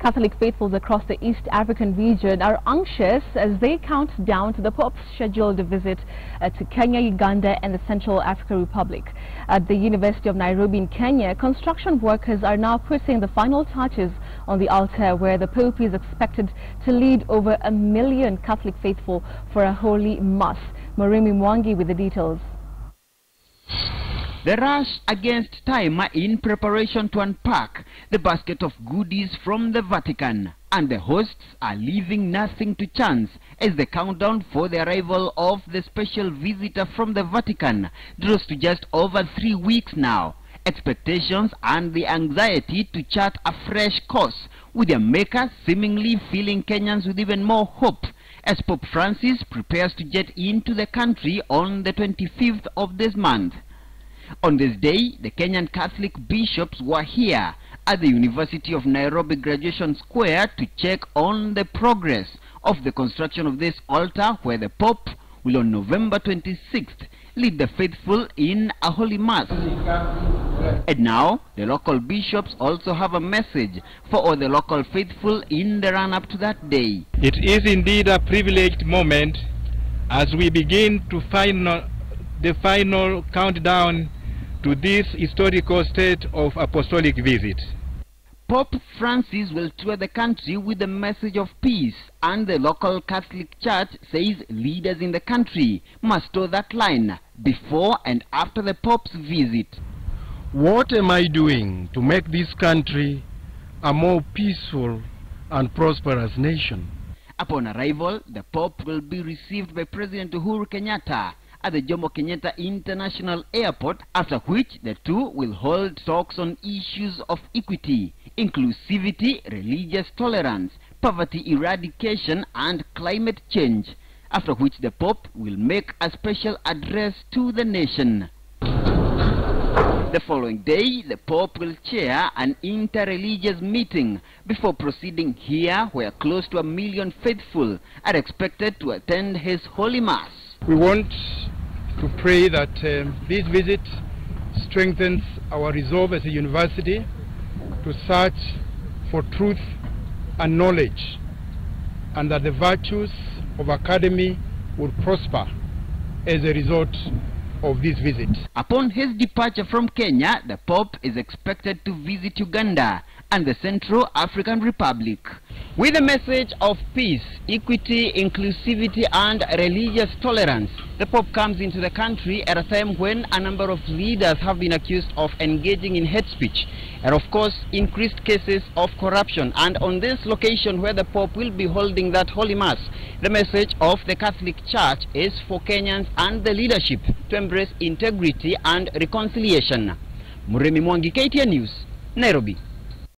Catholic faithfuls across the East African region are anxious as they count down to the Pope's scheduled visit uh, to Kenya, Uganda and the Central African Republic. At the University of Nairobi in Kenya, construction workers are now putting the final touches on the altar where the Pope is expected to lead over a million Catholic faithful for a holy mass. Murimi Mwangi with the details. The rush against time in preparation to unpack the basket of goodies from the Vatican and the hosts are leaving nothing to chance as the countdown for the arrival of the special visitor from the Vatican draws to just over three weeks now. Expectations and the anxiety to chart a fresh course with their maker seemingly filling Kenyans with even more hope as Pope Francis prepares to jet into the country on the 25th of this month. On this day, the Kenyan Catholic bishops were here at the University of Nairobi Graduation Square to check on the progress of the construction of this altar where the Pope will on November 26th lead the faithful in a holy mass. And now, the local bishops also have a message for all the local faithful in the run-up to that day. It is indeed a privileged moment as we begin to final, the final countdown to this historical state of apostolic visit. Pope Francis will tour the country with a message of peace and the local Catholic Church says leaders in the country must toe that line before and after the Pope's visit. What am I doing to make this country a more peaceful and prosperous nation? Upon arrival, the Pope will be received by President Uhuru Kenyatta at the Jomo Kenyatta International Airport, after which the two will hold talks on issues of equity, inclusivity, religious tolerance, poverty eradication and climate change, after which the Pope will make a special address to the nation. The following day, the Pope will chair an interreligious meeting before proceeding here where close to a million faithful are expected to attend his Holy Mass. We want to pray that um, this visit strengthens our resolve as a university to search for truth and knowledge and that the virtues of academy will prosper as a result of this visit. Upon his departure from Kenya, the Pope is expected to visit Uganda and the Central African Republic. With a message of peace, equity, inclusivity and religious tolerance, the Pope comes into the country at a time when a number of leaders have been accused of engaging in hate speech and of course increased cases of corruption. And on this location where the Pope will be holding that Holy Mass, the message of the Catholic Church is for Kenyans and the leadership to embrace integrity and reconciliation. Murimi Mwangi, KTN News, Nairobi.